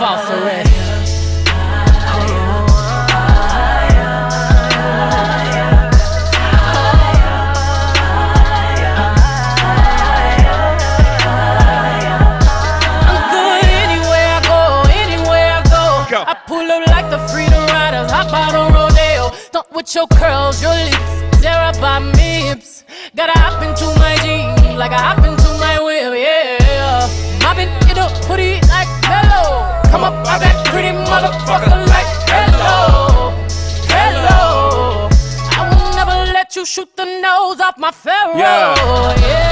false arrest. I'm good anywhere I go, anywhere I go. Go. I pull up like the freedom riders, hop out on rodeo. Stunt with your curls, your lips, Sara Baartman hips. Gotta hop into my jeans, like I hop A hoodie like hello. Come up out that pretty motherfucker like hello, hello. I will never let you shoot the nose off my pharaoh, Yeah. yeah.